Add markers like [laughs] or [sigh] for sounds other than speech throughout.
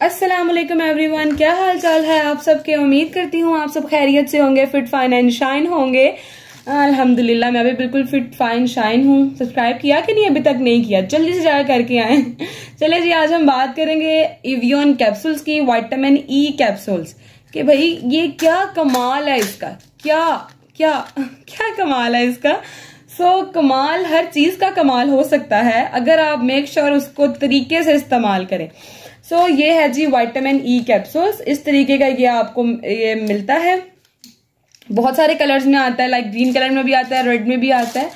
वालेकुम एवरीवन क्या हाल चाल है? आप सबके उम्मीद करती हूँ आप सब खैरियत से होंगे फिट फाइन एंड शाइन होंगे। अल्हम्दुलिल्लाह मैं अभी बिल्कुल फिट फाइन शाइन हूँ। सब्सक्राइब किया कि नहीं? अभी तक नहीं किया। जल्दी से जाकर करके आए। चले जी आज हम बात करेंगे इवियन कैप्सूल्स की वाइटामिन ई कैप्सूल्स कि भाई ये क्या कमाल है इसका? क्या क्या क्या कमाल है इसका? सो so, कमाल हर चीज़ का कमाल हो सकता है। अगर आप मेक श्योर sure उसको तरीके से इस्तेमाल करें। सो so, ये है जी वाइटामिन ई कैप्सूल्स इस तरीके का ये आपको ये मिलता है। बहुत सारे कलर्स में आता है लाइक ग्रीन कलर में भी आता है रेड में भी आता है।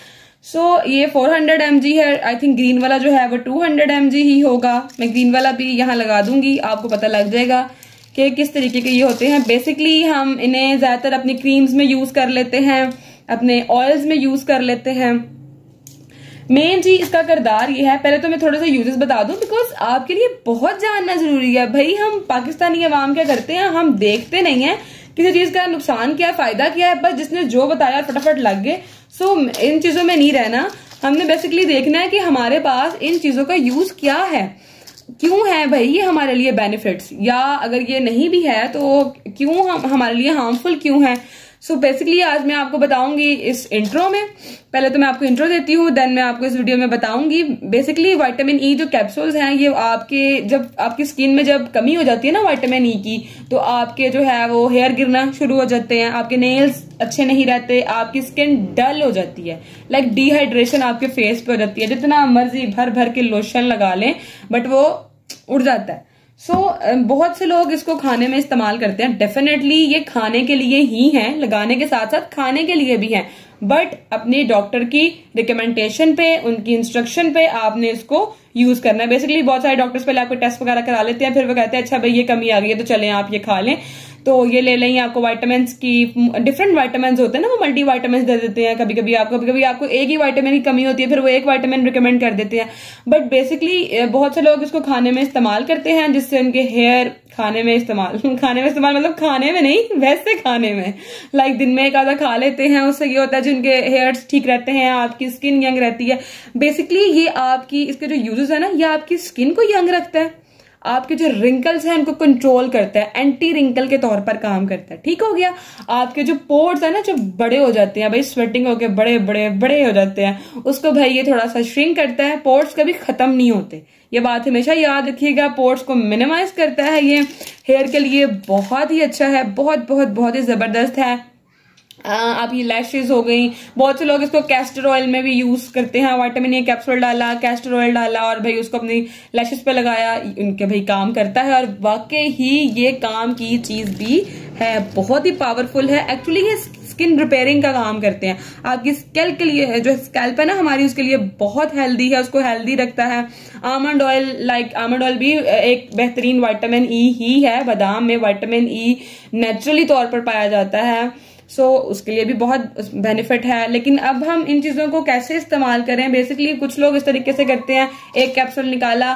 सो so, ये 400 हंड्रेड है. आई थिंक ग्रीन वाला जो है वो 200 हंड्रेड ही होगा। मैं ग्रीन वाला भी यहाँ लगा दूँगी आपको पता लग जाएगा कि किस तरीके के ये होते हैं। बेसिकली हम इन्हें ज़्यादातर अपनी क्रीम्स में यूज़ कर लेते हैं अपने ऑयल्स में यूज़ कर लेते हैं। मेन जी, इसका किरदार ये है। पहले तो मैं थोड़ा सा यूजेस बता दूँ बिकॉज़ आपके लिए बहुत जानना ज़रूरी है। भाई, हम पाकिस्तानी अवाम क्या करते हैं, हम देखते नहीं है किसी चीज़ का नुकसान क्या, फ़ायदा क्या है बस जिसने जो बताया फटाफट लग गए। सो इन चीज़ों में नहीं रहना। हमने बेसिकली देखना है कि हमारे पास इन चीज़ों का यूज़ क्या है। क्यों है भाई ये हमारे लिए बेनिफिट्स या अगर ये नहीं भी है तो क्यों हम, हमारे लिए हार्मफुल क्यों है? सो so बेसिकली आज मैं आपको बताऊँगी इस इंट्रो में। पहले तो मैं आपको इंट्रो देती हूँ देन मैं आपको इस वीडियो में बताऊँगी। बेसिकली वाइटामिन ई जो कैप्सूल्स हैं, ये आपके, जब आपकी स्किन में जब कमी हो जाती है ना वाइटामिन ई e की तो आपके जो है वो हेयर गिरना शुरू हो जाते हैं, आपके नेल्स अच्छे नहीं रहते, आपकी स्किन डल हो जाती है। लाइक like डिहाइड्रेशन आपके फेस पे हो जाती है। जितना मर्ज़ी भर भर के लोशन लगा लें बट वो उड़ जाता है। सो so, बहुत से लोग इसको खाने में इस्तेमाल करते हैं। डेफिनेटली ये खाने के लिए ही है लगाने के साथ साथ खाने के लिए भी है। बट अपने डॉक्टर की रिकमेंडेशन पे उनकी इंस्ट्रक्शन पे आपने इसको यूज़ करना है। बेसिकली बहुत सारे डॉक्टर्स पहले आपको टेस्ट वगैरह करा लेते हैं फिर वो कहते हैं अच्छा भाई ये कमी आ गई है तो चले आप ये खा लें। तो ये ले लेंगे आपको वाइटामिन की डिफरेंट वाइटामिन होते हैं ना वो मल्टी वाइटामिन दे देते हैं कभी कभी आपको कभी कभी आपको एक ही वाइटामिन की कमी होती है फिर वो एक वाइटामिन रिकमेंड कर देते हैं। बट बेसिकली बहुत से लोग इसको खाने में इस्तेमाल करते हैं जिससे उनके हेयर खाने में इस्तेमाल [laughs] खाने में इस्तेमाल मतलब खाने में नहीं वैसे खाने में। लाइक like, दिन में एक आधा खा लेते हैं उससे ये होता है जिनके हेयर्स ठीक रहते हैं आपकी स्किन यंग रहती है। बेसिकली ये आपकी इसके जो यूजेस है ना ये आपकी स्किन को यंग रखता है। आपके जो रिंकल्स हैं, उनको कंट्रोल करता है एंटी रिंकल के तौर पर काम करता है। ठीक हो गया? आपके जो पोर्ट्स है ना, जो बड़े हो जाते हैं, भाई स्वेटिंग होके बड़े बड़े बड़े हो जाते हैं, उसको भाई ये थोड़ा सा श्रिंक करता है पोर्ट्स कभी खत्म नहीं होते। ये बात हमेशा याद रखिएगा पोर्ट्स को मिनिमाइज करता है ये। हेयर के लिए बहुत ही अच्छा है, बहुत बहुत बहुत ही ज़बरदस्त है। आप ये लैशेज हो गई। बहुत से लोग इसको कैस्टर ऑयल में भी यूज़ करते हैं। वाइटामिन ए कैप्सूल डाला कैस्टर ऑयल डाला और भाई उसको अपनी लैशेज पे लगाया। उनके भाई काम करता है और वाकई ही ये काम की चीज़ भी है। बहुत ही पावरफुल है। एक्चुअली ये स्किन रिपेयरिंग का काम करते हैं। आपकी स्केल के लिए जो स्कैल्प है ना हमारी, उसके लिए बहुत हेल्दी है, उसको हेल्दी रखता है। Almond oil like almond oil भी एक बेहतरीन वाइटामिन ई ही है। बादाम में वाइटामिन ई नेचुरली तौर पर पाया जाता है। सो so, उसके लिए भी बहुत बेनिफिट है। लेकिन अब हम इन चीज़ों को कैसे इस्तेमाल करें? बेसिकली कुछ लोग इस तरीके से करते हैं। एक कैप्सूल निकाला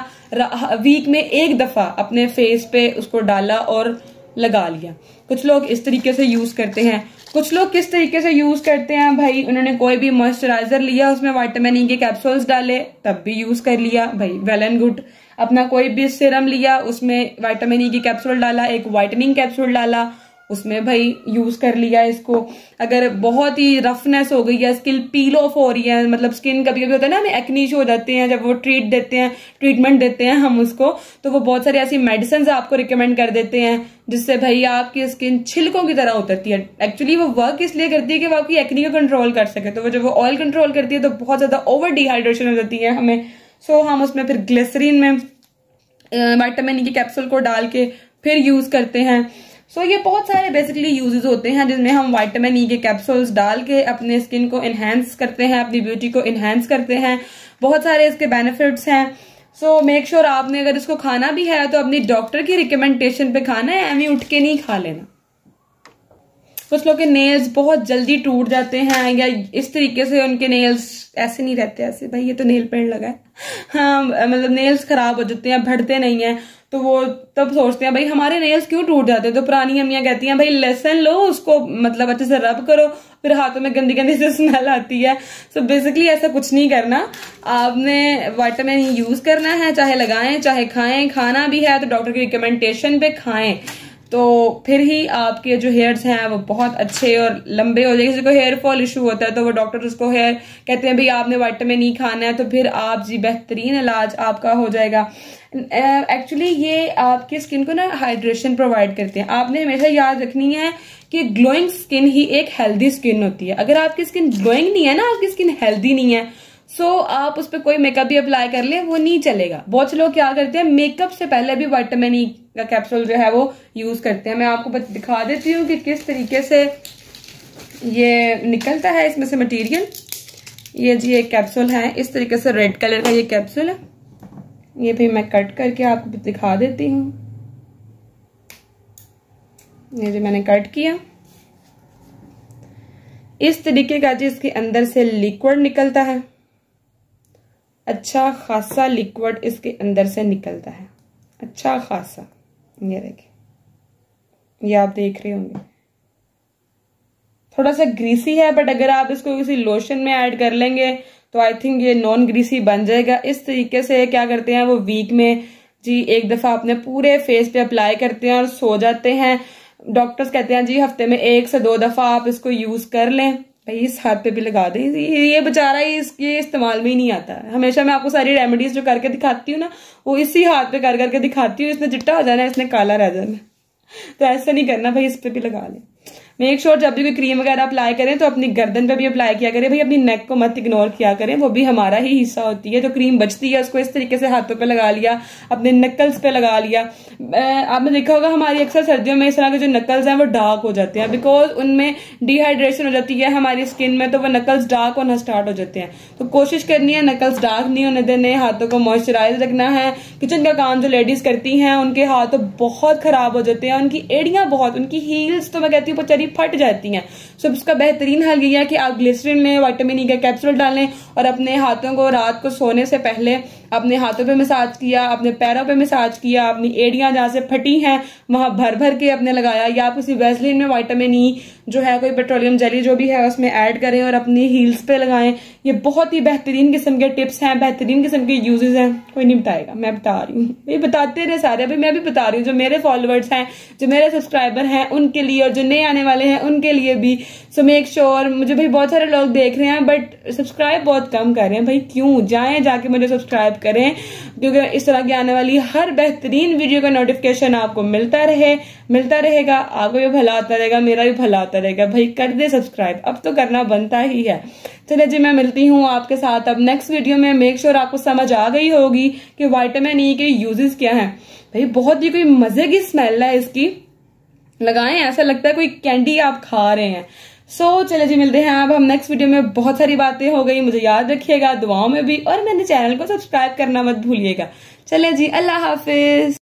वीक में एक दफ़ा अपने फेस पे उसको डाला और लगा लिया। कुछ लोग इस तरीके से यूज़ करते हैं। कुछ लोग किस तरीके से यूज़ करते हैं? भाई उन्होंने कोई भी मॉइस्चराइजर लिया उसमें वाइटामिन ई के कैप्सूल्स डाले तब भी यूज़ कर लिया। भाई वेल एंड गुड अपना कोई भी सिरम लिया उसमें वाइटामिन ई के कैप्सूल डाला एक वाइटनिंग कैप्सूल डाला। उसमें भाई यूज़ कर लिया इसको। अगर बहुत ही रफनेस हो गई है स्किन पील ऑफ़ हो रही है मतलब स्किन कभी कभी होता है ना, हमें एक्नीश हो जाते हैं, जब वो ट्रीट देते हैं ट्रीटमेंट देते हैं हम उसको तो वो बहुत सारी ऐसी मेडिसिन आपको रिकमेंड कर देते हैं, जिससे भाई आपकी स्किन छिलकों की तरह उतरती है। एक्चुअली वो वर्क इसलिए करती है कि वो आपकी एक्नी को कंट्रोल कर सके। तो वो जब वो ऑयल कंट्रोल करती है तो बहुत ज़्यादा ओवर डिहाइड्रेशन हो जाती है हमें। सो हम उसमें फिर ग्लिसरीन में वाइटामिन ई की कैप्सूल को डाल के फिर यूज़ करते हैं। सो ये बहुत सारे बेसिकली यूजेस होते हैं जिसमें हम वाइटामिन ई के कैप्सूल्स डाल के अपने स्किन को इनहेंस करते हैं, अपनी ब्यूटी को इनहेंस करते हैं। बहुत सारे इसके बेनिफिट्स हैं। सो मेक श्योर आपने अगर इसको खाना भी है तो अपनी डॉक्टर की रिकमेंडेशन पे खाना है एम उठ के नहीं खा लेना। कुछ लोग के नेल्स बहुत जल्दी टूट जाते हैं, या इस तरीके से उनके नेल्स ऐसे नहीं रहते, ऐसे भाई, ये तो नेल पेंट लगा है। हाँ मतलब नेल्स खराब हो जाते हैं बढ़ते नहीं है। तो वो तब सोचते हैं, भाई, हमारे नेल्स क्यों टूट जाते हैं? तो पुरानी अम्मियाँ कहती हैं, भाई लेसन लो, उसको मतलब अच्छे से रब करो, फिर हाथों में गंदी गंदी से स्मेल आती है. सो so बेसिकली ऐसा कुछ नहीं करना। आपने वाइटामिन यूज़ करना है, चाहे लगाएँ, चाहे खाएँ, खाना भी है तो डॉक्टर की रिकमेंडेशन पे खाएँ। तो फिर ही आपके जो हेयर्स हैं वो बहुत अच्छे और लंबे हो जाएँगे। किसी को हेयर फॉल इशू होता है तो वो डॉक्टर उसको हेयर कहते हैं भाई आपने वाइटामिन ई खाना है। तो फिर आप जी बेहतरीन इलाज आपका हो जाएगा। एक्चुअली ये आपकी स्किन को ना हाइड्रेशन प्रोवाइड करते हैं। आपने हमेशा याद रखनी है कि ग्लोइंग स्किन ही एक हेल्दी स्किन होती है। अगर आपकी स्किन ग्लोइंग नहीं है ना आपकी स्किन हेल्दी नहीं है सो so, आप उस पर कोई मेकअप भी अप्लाई कर ले वो नहीं चलेगा। बहुत से लोग क्या करते हैं मेकअप से पहले भी वाइटामिन ई का कैप्सूल जो है वो यूज़ करते हैं। मैं आपको दिखा देती हूँ कि किस तरीके से ये निकलता है इसमें से मटेरियल ये जी एक कैप्सूल है। इस तरीके से रेड कलर का ये कैप्सूल है। ये भी मैं कट करके आपको दिखा देती हूँ। ये जो मैंने कट किया। इस तरीके का जी इसके अंदर से लिक्विड निकलता है। अच्छा खासा लिक्विड इसके अंदर से निकलता है। अच्छा खासा। ये देखिए ये आप देख रहे होंगे। थोड़ा सा ग्रीसी है बट अगर आप इसको किसी लोशन में ऐड कर लेंगे तो आई थिंक ये नॉन ग्रीसी बन जाएगा। इस तरीके से क्या करते हैं, वो वीक में जी, एक दफ़ा अपने पूरे फेस पे अप्लाई करते हैं और सो जाते हैं। डॉक्टर्स कहते हैं, जी, हफ़्ते में एक से दो दफ़ा आप इसको यूज़ कर लें। भाई, इस हाथ पे भी लगा दें। ये बेचारा इसके इस्तेमाल में ही नहीं आता। है हमेशा मैं आपको सारी रेमेडीज जो करके दिखाती हूँ ना, वो इसी हाथ पे कर, करके दिखाती हूँ। इसने चिट्टा हो जाना है, इसने काला रह जाना तो ऐसा नहीं करना, भाई, इस पर भी लगा लें मेक श्योर जब भी कोई क्रीम वगैरह अप्लाई करें तो अपनी गर्दन पे भी अप्लाई किया करें। भाई, अपनी नेक को मत इग्नोर किया करें। वो भी हमारा ही हिस्सा होती है। जो क्रीम बचती है, उसको इस तरीके से हाथों पे लगा लिया, अपने नकल्स पे लगा लिया। आपने देखा होगा, हमारी अक्सर सर्दियों में इस तरह के जो नकल्स हैं, वो डार्क हो जाते हैं। बिकॉज़ उनमें डिहाइड्रेशन हो जाती है हमारी स्किन में तो वो नकल्स डार्क होना स्टार्ट हो जाते हैं। तो कोशिश करनी है नकल्स डार्क नहीं होने देने, हाथों को मॉइस्चराइज रखना है। किचन का काम जो लेडीज़ करती हैं, उनके हाथ बहुत खराब हो जाते हैं, उनकी एड़ियाँ बहुत, उनकी हील्स तो मैं कहती हूँ फट जाती हैं। सो इसका बेहतरीन हल यही है कि आप ग्लिसरीन लें वाइटामिन ई का कैप्सूल डालें और अपने हाथों को रात को सोने से पहले अपने हाथों पे मसाज किया, अपने पैरों पे मसाज किया, अपनी एड़ियाँ जहाँ से फटी हैं, वहाँ भर भर के अपने लगाया। या आप उसी वैसलिन में वाइटामिन ई जो है, कोई पेट्रोलियम जेली जो भी है, उसमें ऐड करें और अपनी हील्स पे लगाएँ। ये बहुत ही बेहतरीन किस्म के टिप्स हैं, बेहतरीन किस्म के यूजेस हैं। कोई नहीं बताएगा, मैं बता रही हूँ। ये बताते रहे सारे, अभी मैं भी बता रही हूँ, जो मेरे फॉलोअर्स हैं, जो मेरे सब्सक्राइबर हैं, उनके लिए और जो नए आने वाले हैं, उनके लिए भी। सो मेक श्योर मुझे भाई बहुत सारे लोग देख रहे हैं बट सब्सक्राइब बहुत कम कर रहे हैं। भाई क्यों? जाए, जाके मुझे सब्सक्राइब करें। क्योंकि इस तरह की आने वाली हर बेहतरीन वीडियो का नोटिफिकेशन आपको मिलता रहे, मिलता रहेगा। आपको भी भला आता रहेगा, मेरा भी भला आता रहेगा। भाई, कर दे सब्सक्राइब अब तो करना बनता ही है। चलिए जी, मैं मिलती हूँ आपके साथ। अब नेक्स्ट वीडियो में मेक श्योर आपको समझ आ गई होगी कि वाइटामिन ई के यूजेस क्या हैं। भाई, बहुत ही कोई मज़े की स्मेल है इसकी। लगाएँ, ऐसा लगता है कोई कैंडी आप खा रहे हैं। सो so, चले जी मिलते हैं अब। हम नेक्स्ट वीडियो में बहुत सारी बातें हो गई मुझे याद रखिएगा दुआओं में भी और मेरे चैनल को सब्सक्राइब करना मत भूलिएगा। चले जी अल्लाह हाफिज।